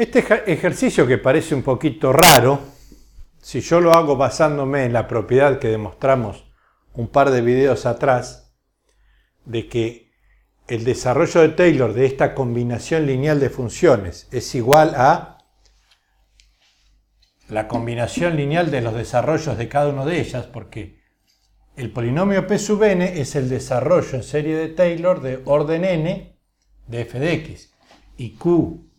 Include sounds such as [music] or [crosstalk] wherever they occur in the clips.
Este ejercicio que parece un poquito raro, si yo lo hago basándome en la propiedad que demostramos un par de videos atrás, de que el desarrollo de Taylor de esta combinación lineal de funciones es igual a la combinación lineal de los desarrollos de cada una de ellas, porque el polinomio P sub n es el desarrollo en serie de Taylor de orden n de f de x, y q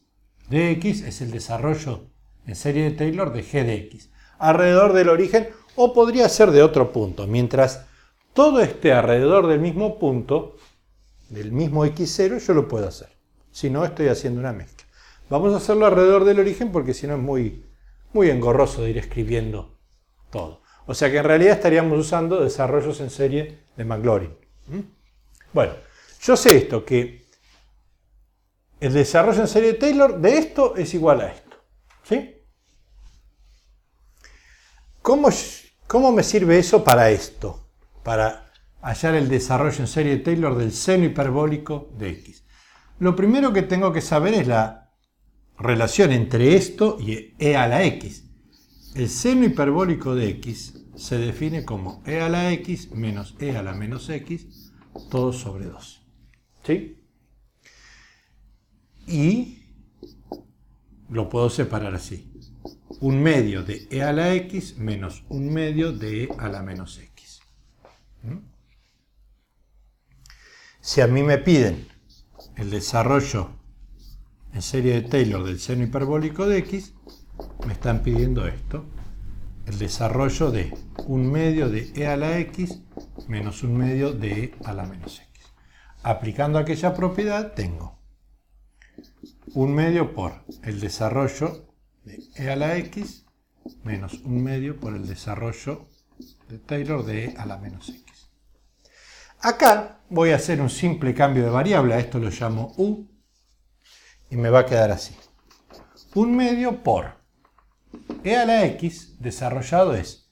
de x es el desarrollo en serie de Taylor de g de x, alrededor del origen o podría ser de otro punto, mientras todo esté alrededor del mismo punto, del mismo x0, yo lo puedo hacer. Si no, estoy haciendo una mezcla. Vamos a hacerlo alrededor del origen porque si no es muy, muy engorroso de ir escribiendo todo. O sea que en realidad estaríamos usando desarrollos en serie de McLaurin. ¿Mm? Bueno, yo sé esto, que el desarrollo en serie de Taylor de esto es igual a esto. ¿Sí? ¿Cómo, ¿Cómo me sirve eso para esto? Para hallar el desarrollo en serie de Taylor del seno hiperbólico de x. Lo primero que tengo que saber es la relación entre esto y e a la x. El seno hiperbólico de x se define como e a la x menos e a la menos x, todo sobre 2. ¿Sí? Y lo puedo separar así. Un medio de e a la x menos un medio de e a la menos x. ¿Mm? Si a mí me piden el desarrollo en serie de Taylor del seno hiperbólico de x, me están pidiendo esto, el desarrollo de un medio de e a la x menos un medio de e a la menos x. Aplicando aquella propiedad tengo un medio por el desarrollo de e a la x menos un medio por el desarrollo de Taylor de e a la menos x. Acá voy a hacer un simple cambio de variable, a esto lo llamo u, y me va a quedar así. Un medio por e a la x desarrollado es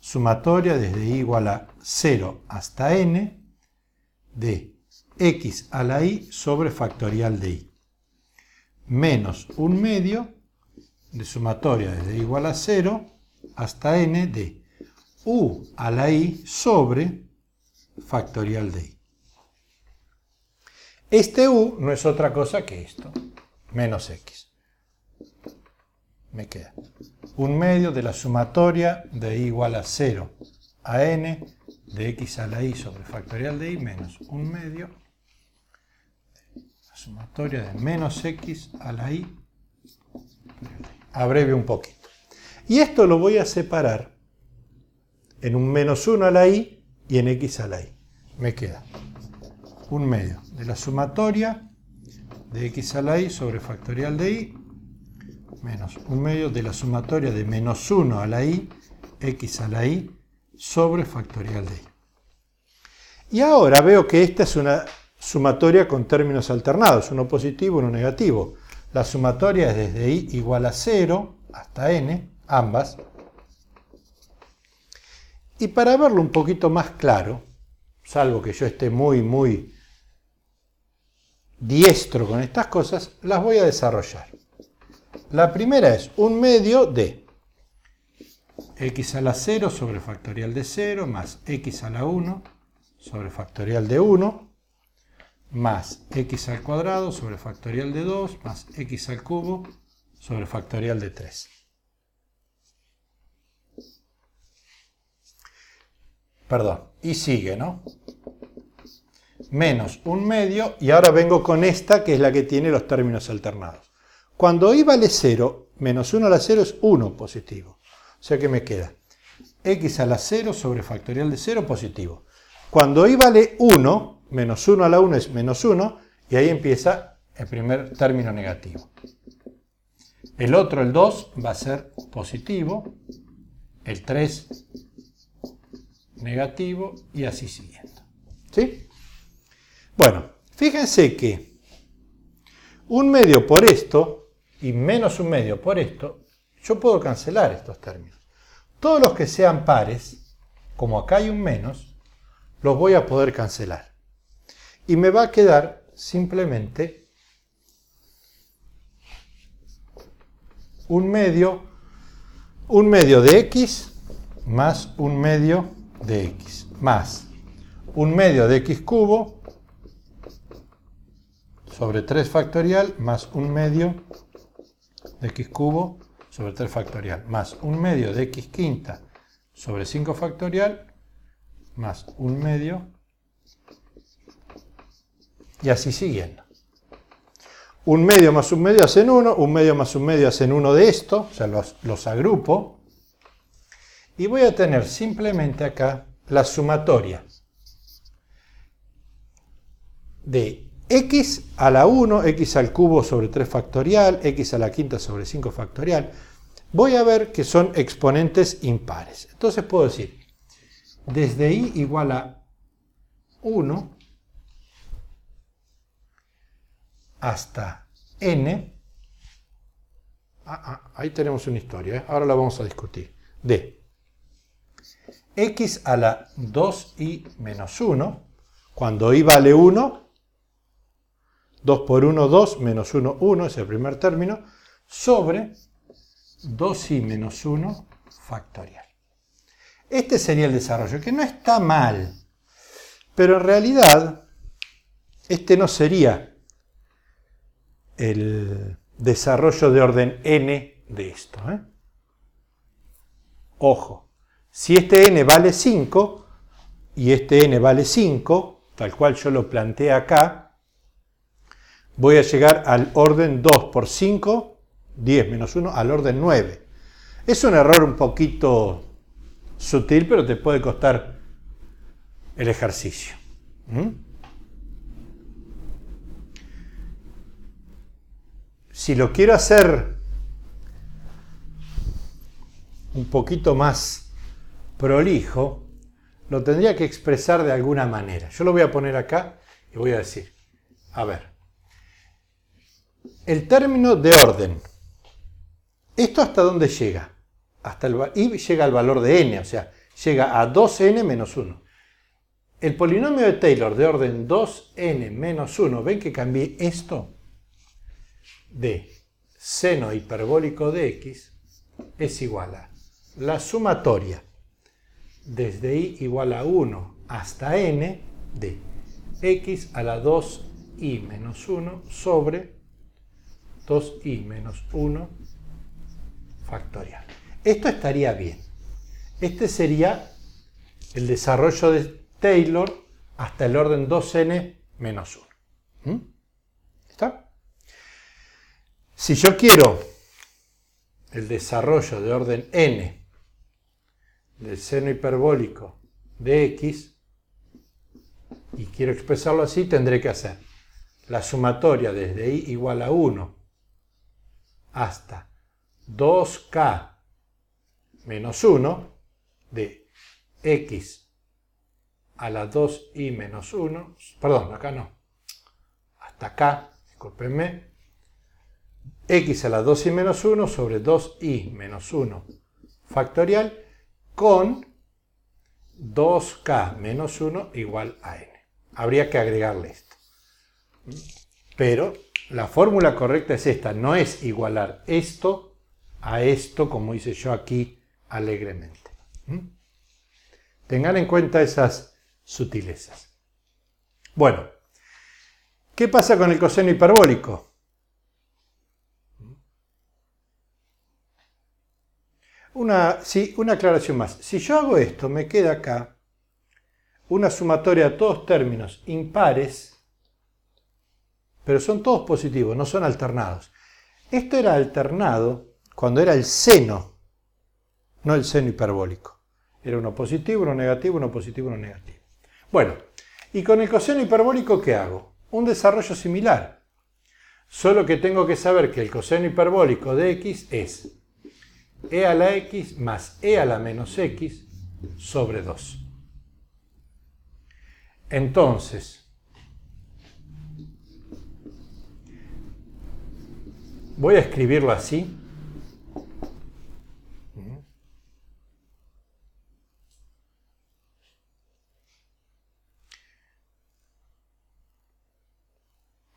sumatoria desde i igual a 0 hasta n de x a la i sobre factorial de i menos un medio de sumatoria desde igual a 0 hasta n de u a la i sobre factorial de i. Este u no es otra cosa que esto, menos x me queda un medio de la sumatoria de igual a 0 a n de x a la i sobre factorial de i menos un medio sumatoria de menos x a la i. Abrevio un poquito. Y esto lo voy a separar en un menos 1 a la i y en x a la i. Me queda un medio de la sumatoria de x a la i sobre factorial de i menos un medio de la sumatoria de menos 1 a la i, x a la i, sobre factorial de i. Y ahora veo que esta es una sumatoria con términos alternados, uno positivo uno negativo. La sumatoria es desde i igual a 0 hasta n, ambas. Y para verlo un poquito más claro, salvo que yo esté muy, muy diestro con estas cosas, las voy a desarrollar. La primera es un medio de x a la 0 sobre factorial de 0 más x a la 1 sobre factorial de 1 más x al cuadrado sobre factorial de 2 más x al cubo sobre factorial de 3. Perdón, y sigue, ¿no? Menos un medio, y ahora vengo con esta que es la que tiene los términos alternados. Cuando i vale 0, menos 1 a la 0 es 1 positivo. O sea que me queda x a la 0 sobre factorial de 0 positivo. Cuando i vale 1, menos 1 a la 1 es menos 1, y ahí empieza el primer término negativo. El otro, el 2, va a ser positivo, el 3 negativo y así siguiendo. ¿Sí? Bueno, fíjense que un medio por esto y menos un medio por esto, yo puedo cancelar estos términos. Todos los que sean pares, como acá hay un menos, los voy a poder cancelar. Y me va a quedar simplemente un medio, un medio de x más un medio de x, más un medio de x cubo sobre 3 factorial más un medio de x cubo sobre 3 factorial más un medio de x quinta sobre 5 factorial más un medio y así siguiendo. Un medio más un medio hacen 1, un medio más un medio hacen 1 de esto, o sea, los, los agrupo. Y voy a tener simplemente acá la sumatoria de x a la 1, x al cubo sobre 3 factorial, x a la quinta sobre 5 factorial. Voy a ver que son exponentes impares. Entonces puedo decir, desde i igual a 1 hasta n, ah, ah, ahí tenemos una historia, ¿eh? ahora la vamos a discutir, de x a la 2i menos 1, cuando i vale 1, 2 por 1, 2, menos 1, 1, es el primer término, sobre 2i menos 1 factorial. Este sería el desarrollo, que no está mal, pero en realidad este no sería el desarrollo de orden n de esto. ¿eh? Ojo, si este n vale 5 y este n vale 5, tal cual yo lo planteé acá, voy a llegar al orden 2 por 5, 10 menos 1, al orden 9. Es un error un poquito sutil, pero te puede costar el ejercicio. Si lo quiero hacer un poquito más prolijo, lo tendría que expresar de alguna manera. Yo lo voy a poner acá y voy a decir, a ver, el término de orden, ¿esto hasta dónde llega? Hasta el, y llega al valor de n, o sea, llega a 2n menos 1. El polinomio de Taylor de orden 2n menos 1, ¿ven que cambié esto? De seno hiperbólico de x es igual a la sumatoria desde i igual a 1 hasta n de x a la 2i menos 1 sobre 2i menos 1 factorial. Esto estaría bien. Este sería el desarrollo de Taylor hasta el orden 2n menos 1. ¿Mm? ¿Está? Si yo quiero el desarrollo de orden n del seno hiperbólico de x, y quiero expresarlo así, tendré que hacer la sumatoria desde i igual a 1 hasta 2k menos 1 de x a la 2i menos 1, perdón, acá no, hasta acá, discúlpenme, x a la 2i menos 1 sobre 2i menos 1 factorial con 2k menos 1 igual a n. Habría que agregarle esto. Pero la fórmula correcta es esta, no es igualar esto a esto como hice yo aquí alegremente. ¿Mm? Tengan en cuenta esas sutilezas. Bueno, ¿qué pasa con el coseno hiperbólico? Una, sí, una aclaración más. Si yo hago esto, me queda acá una sumatoria de todos términos impares, pero son todos positivos, no son alternados. Esto era alternado cuando era el seno, no el seno hiperbólico. Era uno positivo, uno negativo, uno positivo, uno negativo. Bueno, y con el coseno hiperbólico, ¿qué hago? Un desarrollo similar. Solo que tengo que saber que el coseno hiperbólico de x es e a la x más e a la menos x sobre 2. Entonces, voy a escribirlo así.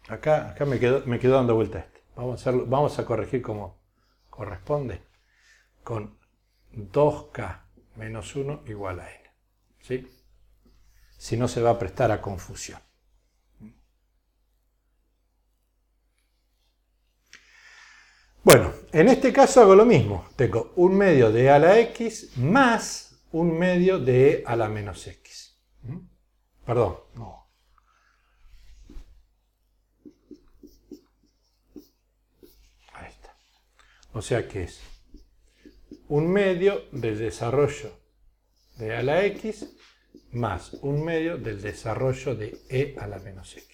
Acá, acá me, quedo, me quedo dando vuelta este. Vamos a, hacerlo, vamos a corregir como, corresponde con 2k menos 1 igual a n. ¿Sí? Si no se va a prestar a confusión. Bueno, en este caso hago lo mismo. Tengo un medio de e a la x más un medio de e a la menos x. ¿Mm? Perdón, no. Ahí está. O sea que es un medio del desarrollo de a la x más un medio del desarrollo de e a la menos x.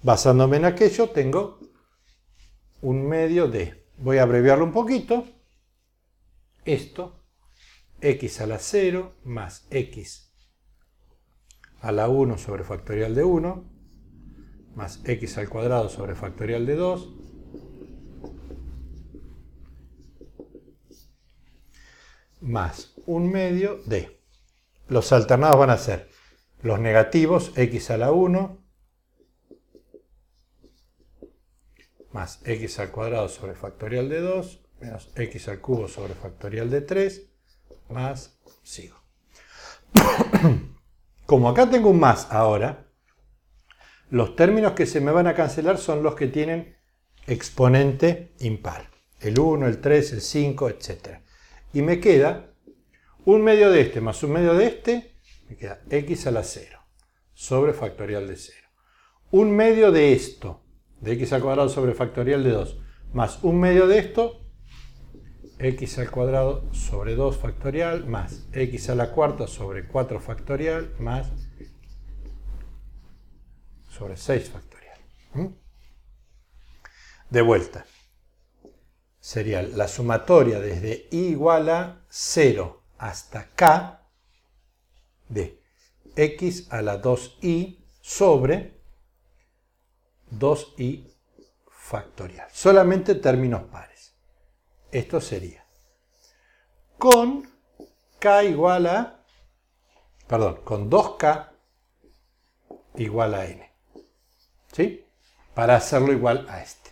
Basándome en aquello, tengo un medio de, voy a abreviarlo un poquito, esto, x a la 0 más x a la 1 sobre factorial de 1, más x al cuadrado sobre factorial de 2, más un medio de, los alternados van a ser los negativos x a la 1 más x al cuadrado sobre factorial de 2 menos x al cubo sobre factorial de 3 más sigo. [coughs] Como acá tengo un más ahora, los términos que se me van a cancelar son los que tienen exponente impar. El 1, el 3, el 5, etc. Y me queda un medio de este más un medio de este, me queda x a la 0 sobre factorial de 0. Un medio de esto de x al cuadrado sobre factorial de 2 más un medio de esto, x al cuadrado sobre 2 factorial más x a la cuarta sobre 4 factorial más sobre 6 factorial. ¿Mm? De vuelta, sería la sumatoria desde i igual a 0 hasta k de x a la 2i sobre 2i factorial. Solamente términos pares. Esto sería con k igual a, perdón, con 2k igual a n. ¿Sí? Para hacerlo igual a este.